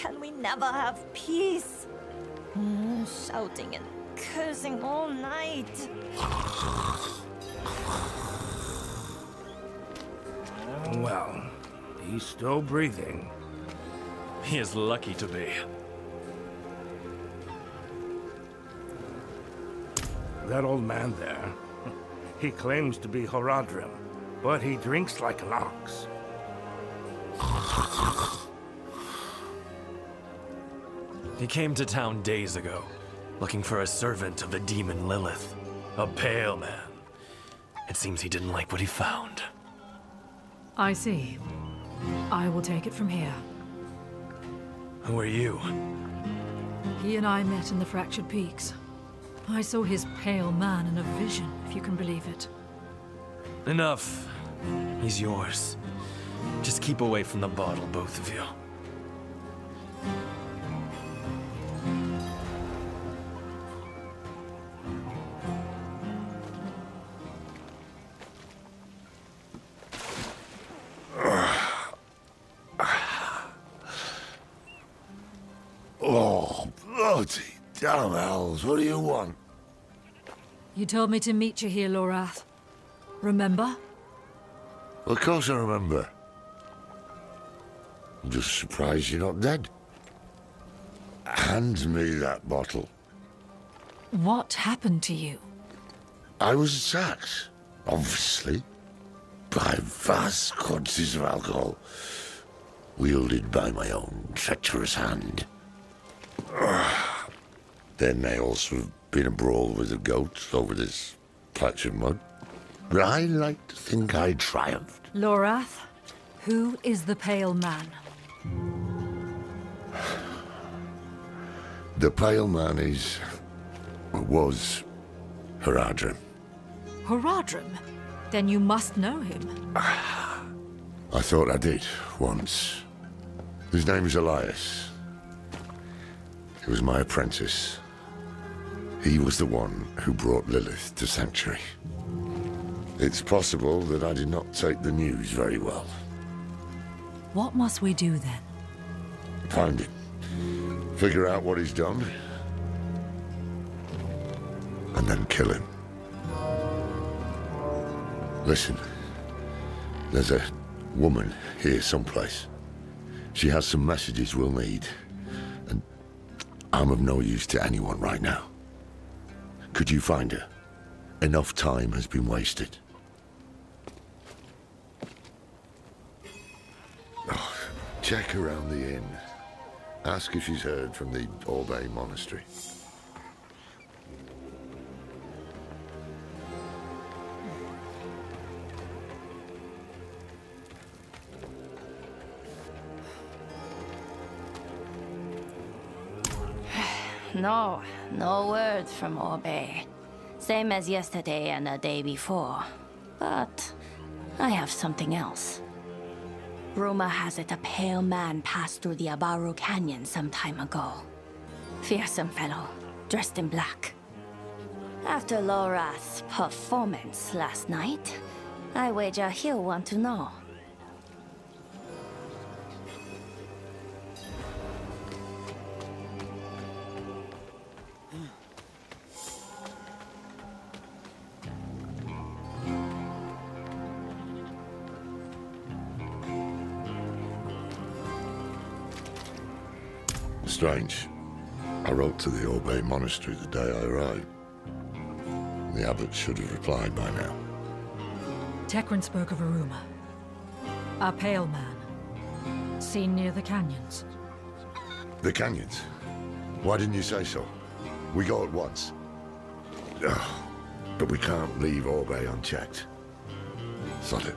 can we never have peace? Mm, shouting and cursing all night. Well, he's still breathing. He is lucky to be. That old man there, he claims to be Horadrim, but he drinks like an ox. He came to town days ago, looking for a servant of the demon Lilith. A pale man. It seems he didn't like what he found. I see. I will take it from here. Who are you? He and I met in the Fractured Peaks. I saw his pale man in a vision, if you can believe it. Enough. He's yours. Just keep away from the bottle, both of you. You told me to meet you here, Lorath. Remember? Of course I remember. I'm just surprised you're not dead. Hand me that bottle. What happened to you? I was attacked, obviously, by vast quantities of alcohol, wielded by my own treacherous hand. There may also been a brawl with the goats over this patch of mud. But I like to think I triumphed. Lorath, who is the Pale Man? The Pale Man is... was... Haradrim. Horadrim? Then you must know him. I thought I did, once. His name is Elias. He was my apprentice. He was the one who brought Lilith to Sanctuary. It's possible that I did not take the news very well. What must we do then? Find him. Figure out what he's done. And then kill him. Listen. There's a woman here someplace. She has some messages we'll need. And I'm of no use to anyone right now. Could you find her? Enough time has been wasted. Oh, check around the inn. Ask if she's heard from the Orbei Monastery. No, no word from Orbei. Same as yesterday and the day before. But I have something else. Rumor has it a pale man passed through the Abaru Canyon some time ago. Fearsome fellow, dressed in black. After Lorath's performance last night, I wager he'll want to know. Strange. I wrote to the Orbei Monastery the day I arrived. The abbot should have replied by now. Tekrin spoke of a rumor. A pale man. Seen near the canyons. The canyons? Why didn't you say so? We go at once. Ugh, but we can't leave Orbei unchecked. Sod it.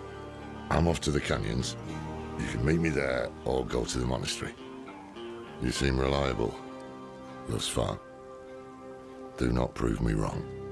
I'm off to the canyons. You can meet me there or go to the monastery. You seem reliable. Thus far. Do not prove me wrong.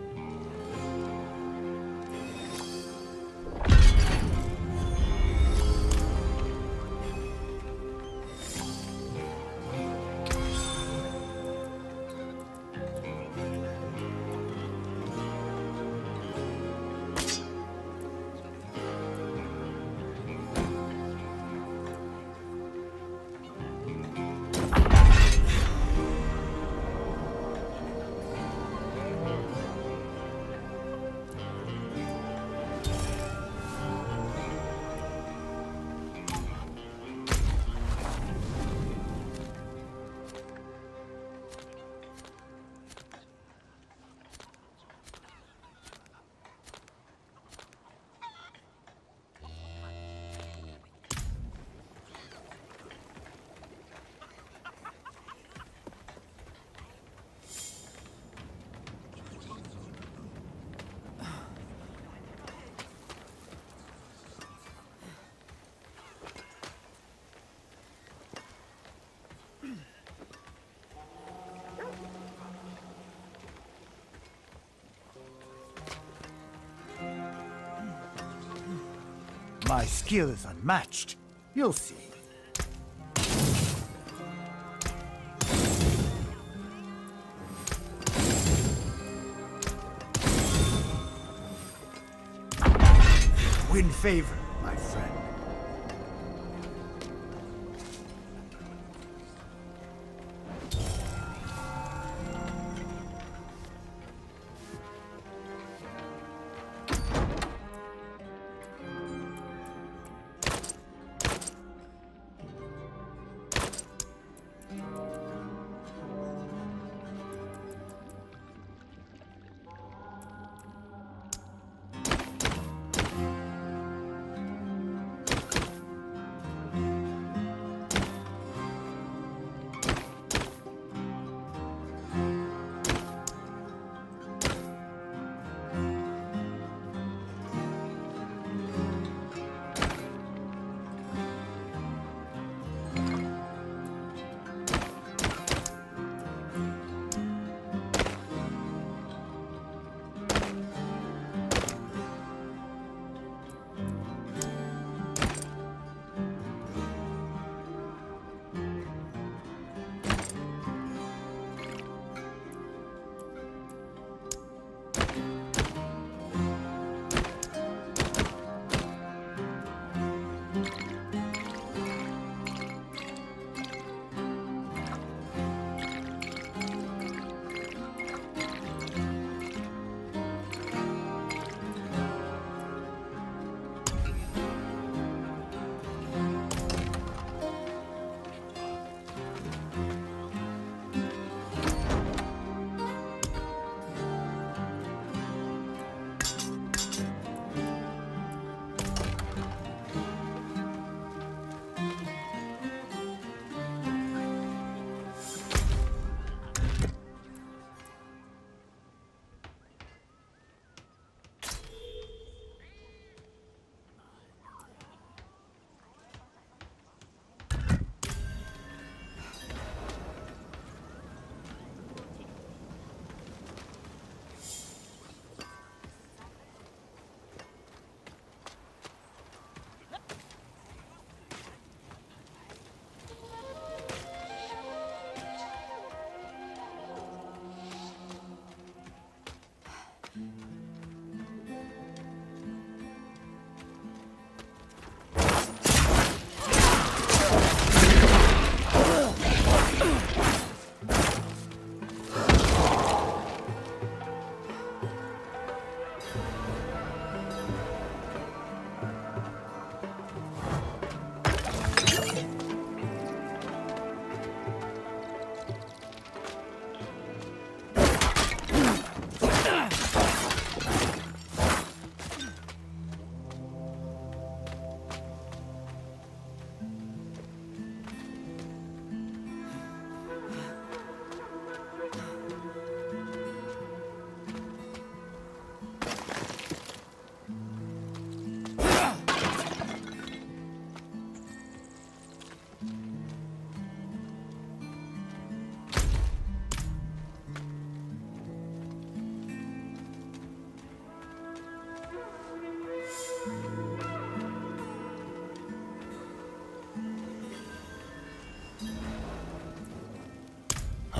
My skill is unmatched. You'll see. Win favor,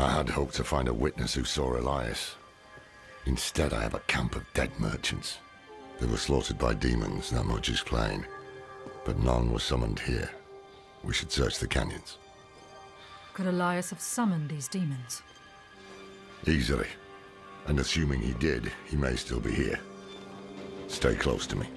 I had hoped to find a witness who saw Elias. Instead, I have a camp of dead merchants. They were slaughtered by demons, that much is plain. But none were summoned here. We should search the canyons. Could Elias have summoned these demons? Easily. And assuming he did, he may still be here. Stay close to me.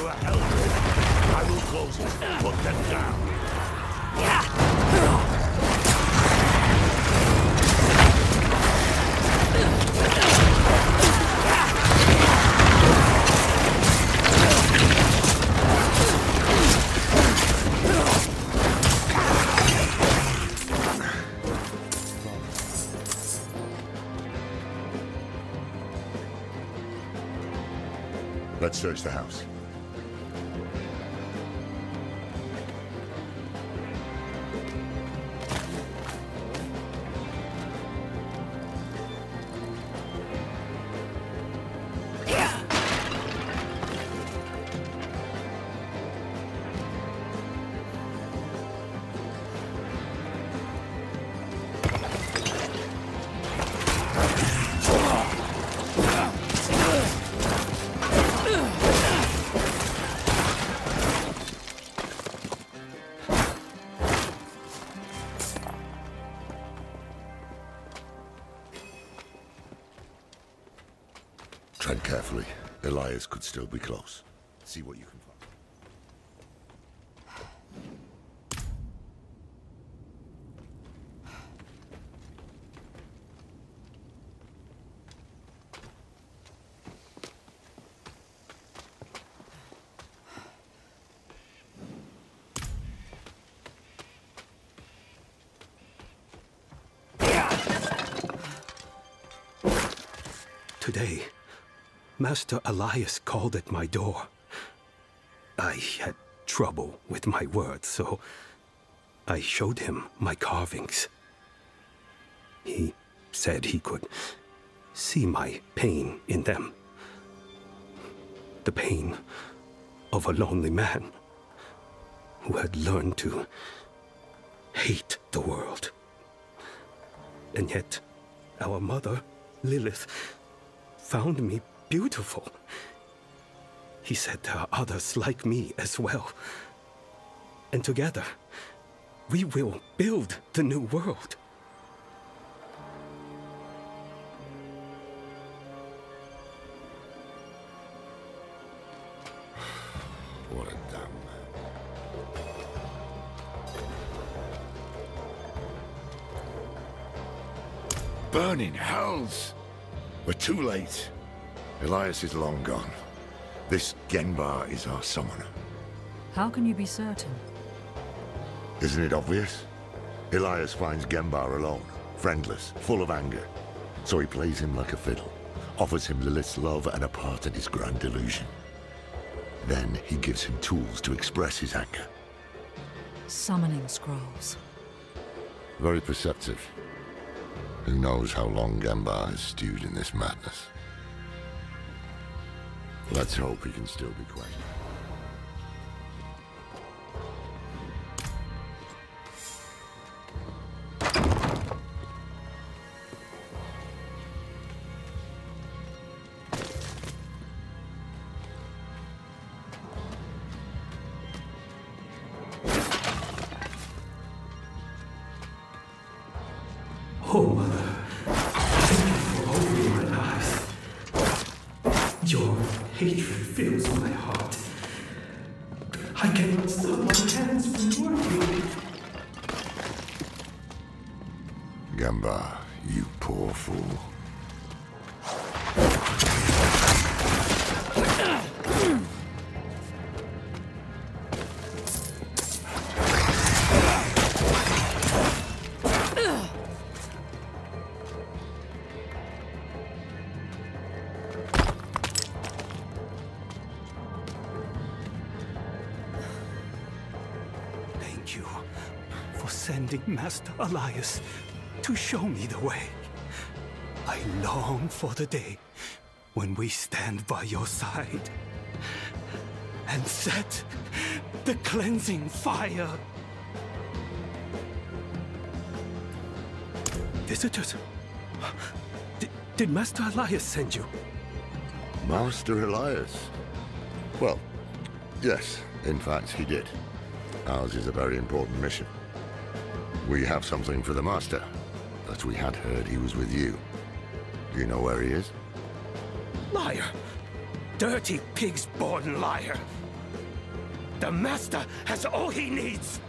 To a hell pit. I will close it. Put them down. Let's search the house. Could still be close. See what you can Master Elias called at my door. I had trouble with my words, so I showed him my carvings. He said he could see my pain in them. The pain of a lonely man who had learned to hate the world. And yet, our mother, Lilith, found me beautiful. He said there are others like me as well. And together, we will build the new world. Burning hells! We're too late. Elias is long gone. This Genbar is our summoner. How can you be certain? Isn't it obvious? Elias finds Genbar alone, friendless, full of anger. So he plays him like a fiddle, offers him Lilith's love and a part in his grand delusion. Then he gives him tools to express his anger. Summoning scrolls. Very perceptive. Who knows how long Genbar has stewed in this madness? Let's hope he can still be quite. Sending Master Elias to show me the way. I long for the day when we stand by your side and set the cleansing fire. Visitors? Did, did Master Elias send you? Master Elias? Well, yes, in fact, he did. Ours is a very important mission. We have something for the Master, but we had heard he was with you. Do you know where he is? Liar! dirty pig's born liar. The Master has all he needs.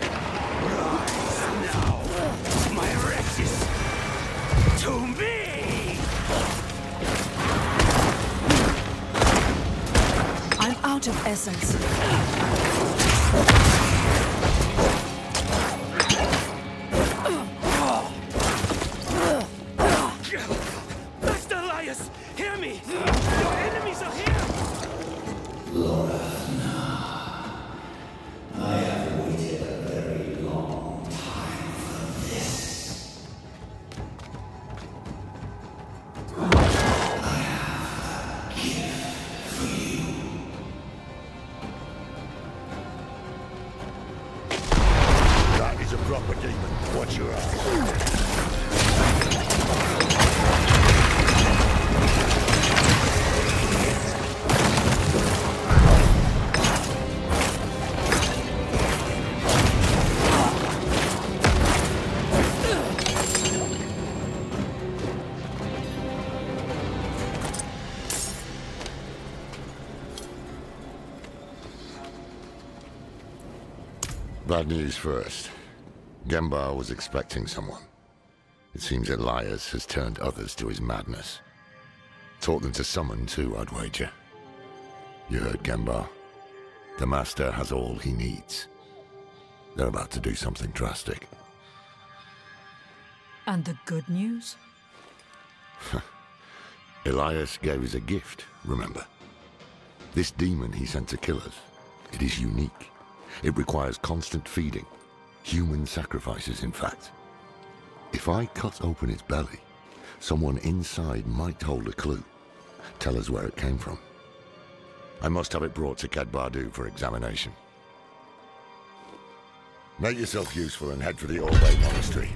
Rise now, my wretches, to me! I'm out of essence. Bad news first. Gembar was expecting someone. It seems Elias has turned others to his madness. Taught them to summon too, I'd wager. You heard Gembar. The Master has all he needs. They're about to do something drastic. And the good news? Elias gave us a gift, remember? This demon he sent to kill us, it is unique. It requires constant feeding. Human sacrifices, in fact. If I cut open its belly, someone inside might hold a clue. Tell us where it came from. I must have it brought to Ked Bardu for examination. Make yourself useful and head for the Orbei Monastery.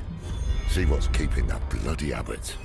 See what's keeping that bloody abbot.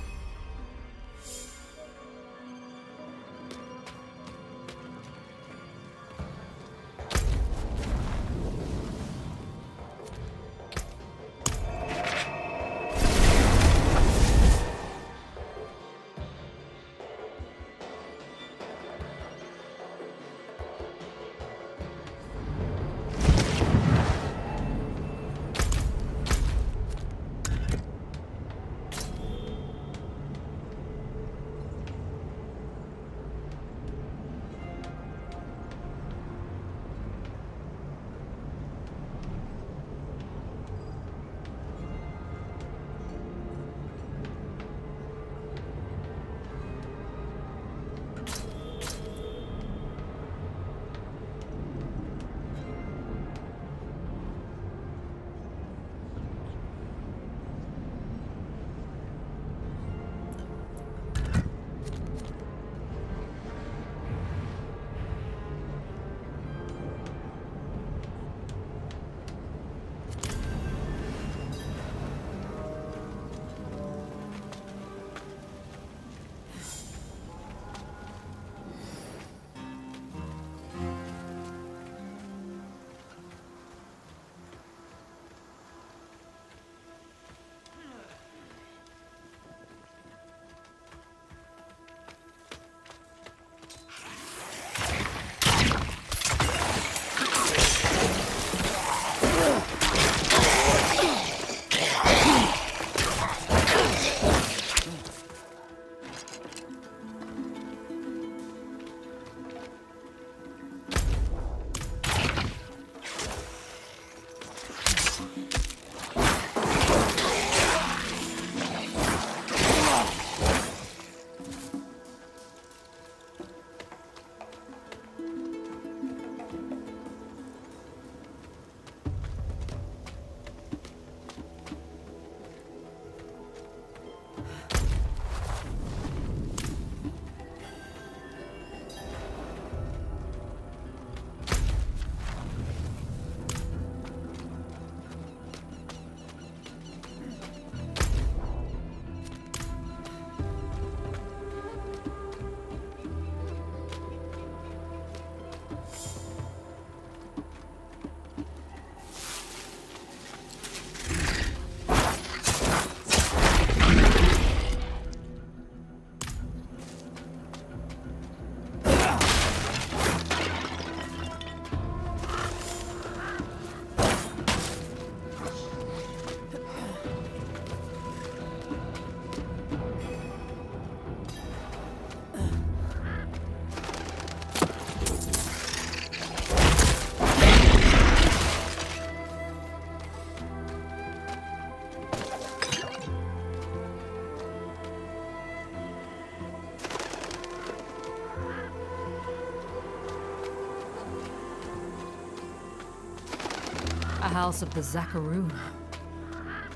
House of the Zakarum.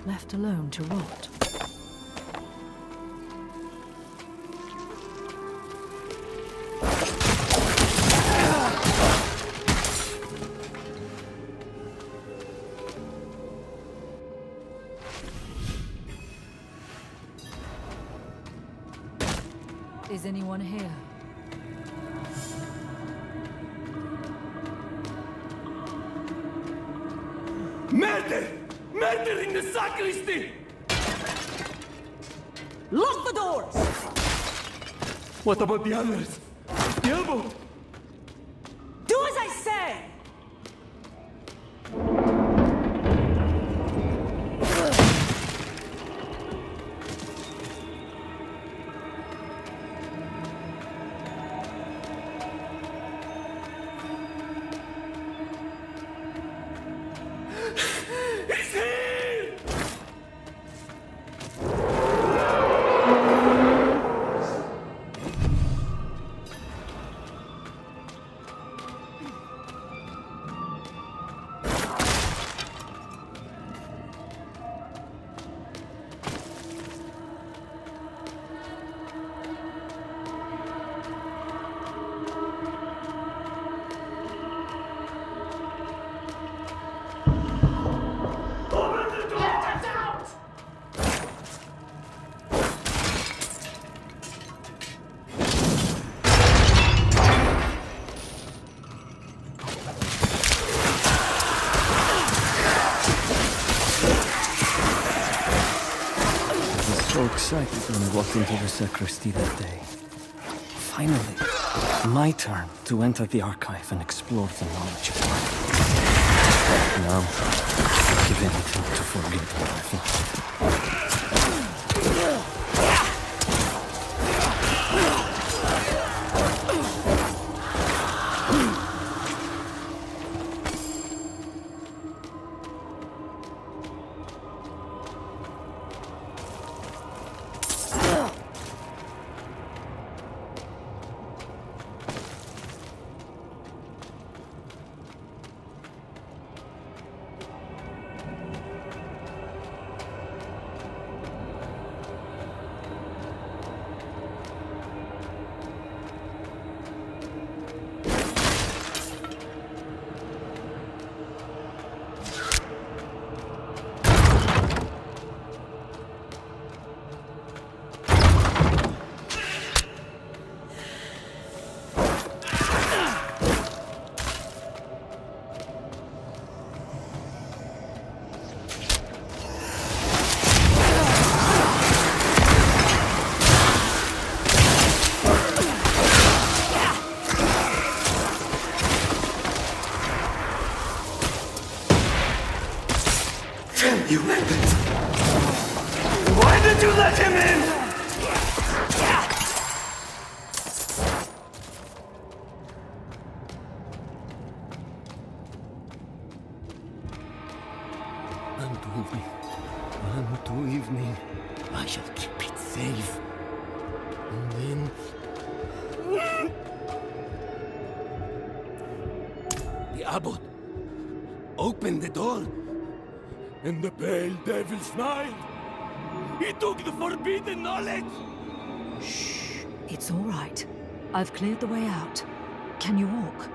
Left alone to rot. What about the others? The walked into the sacristy that day. Finally, my turn to enter the archive and explore the knowledge of life. Now, I'd give anything to forget what I've. You! Why did you let him in? He took the forbidden knowledge. Shh. It's all right. I've cleared the way out. Can you walk?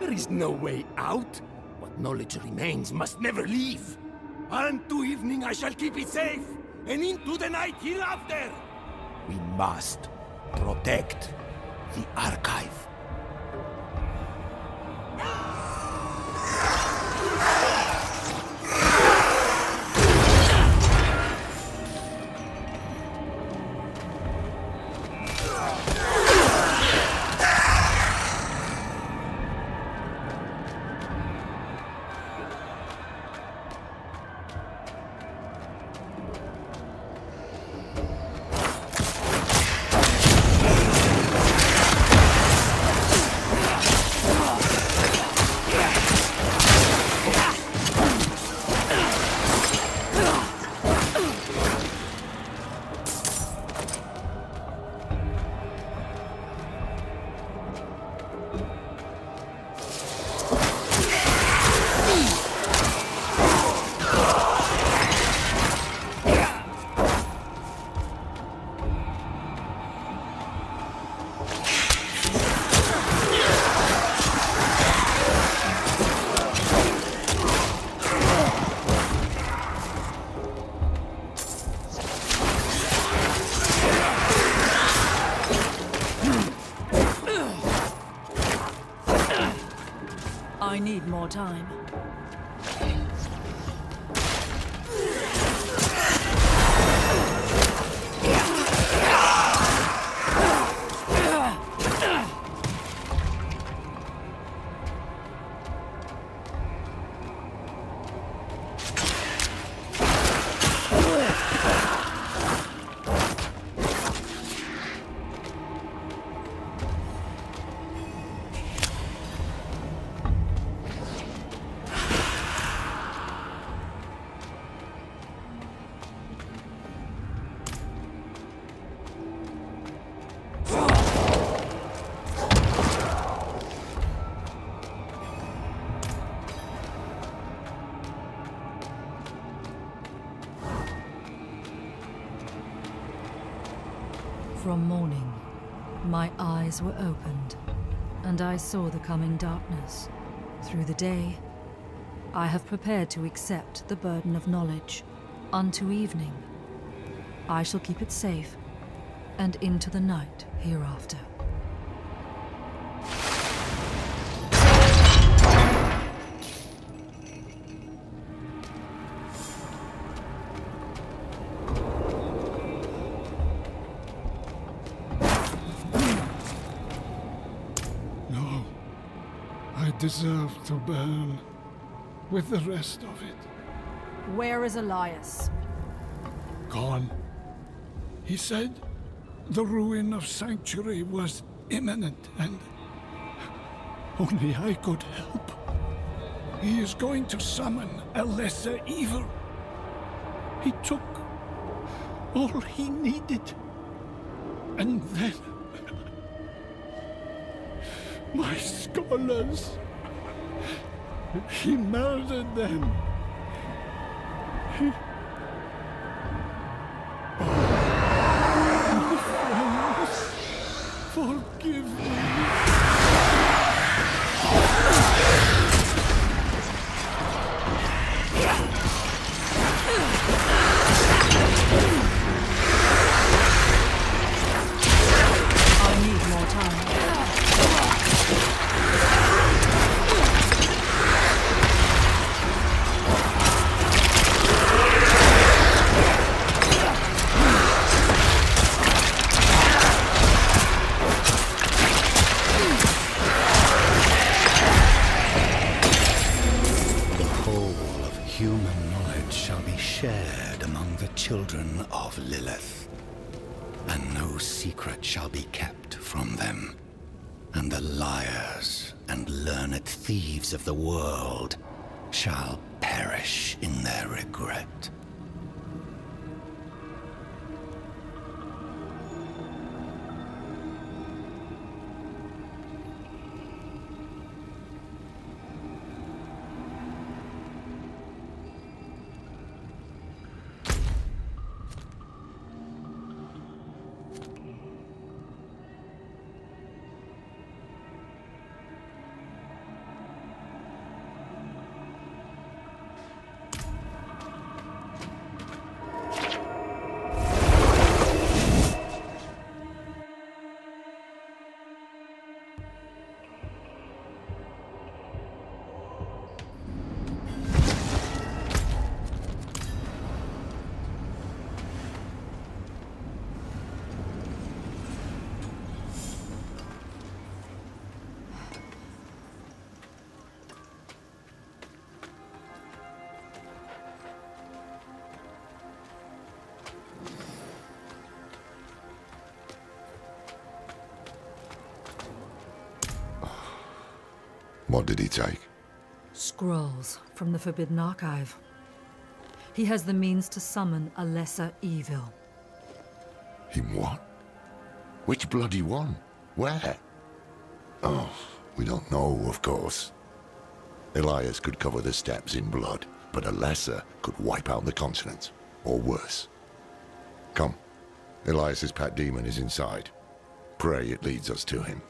There is no way out. What knowledge remains must never leave. Unto evening I shall keep it safe, and into the night hereafter. We must protect the archive. I need more time. Were opened, and I saw the coming darkness. Through the day, I have prepared to accept the burden of knowledge. Unto evening, I shall keep it safe, and into the night hereafter. Deserve to burn with the rest of it. Where is Elias? Gone. He said the ruin of Sanctuary was imminent and only I could help. He is going to summon a lesser evil. He took all he needed. And then my scholars. He murdered them. What did he take? Scrolls from the Forbidden Archive. He has the means to summon a lesser evil. Him what? Which bloody one? Where? Oh, we don't know, of course. Elias could cover the steps in blood, but a lesser could wipe out the continent, or worse. Come. Elias's pet demon is inside. Pray it leads us to him.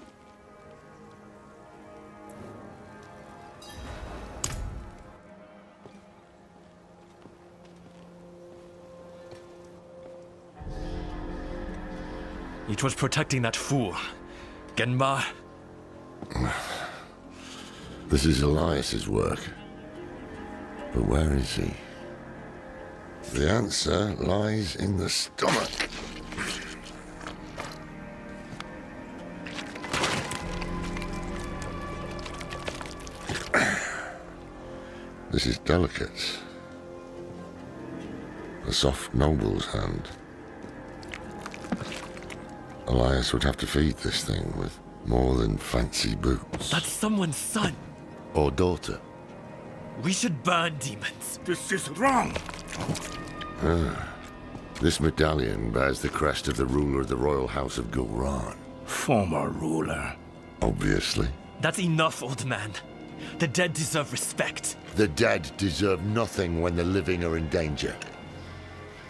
It was protecting that fool. Genma. This is Elias's work. But where is he? The answer lies in the stomach. This is delicate. A soft noble's hand. Elias would have to feed this thing with more than fancy boots. That's someone's son. Or daughter. We should burn demons. This is wrong. Ah. This medallion bears the crest of the ruler of the royal house of Gulran. Former ruler. Obviously. That's enough, old man. The dead deserve respect. The dead deserve nothing when the living are in danger.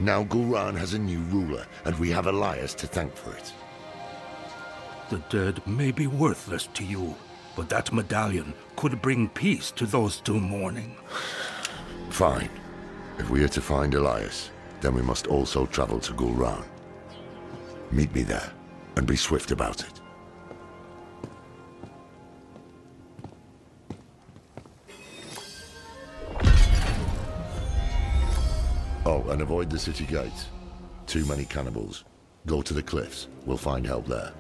Now Gulran has a new ruler, and we have Elias to thank for it. The dead may be worthless to you, but that medallion could bring peace to those two mourning. Fine. If we are to find Elias, then we must also travel to Gulran. Meet me there, and be swift about it. Oh, and avoid the city gates. Too many cannibals. Go to the cliffs. We'll find help there.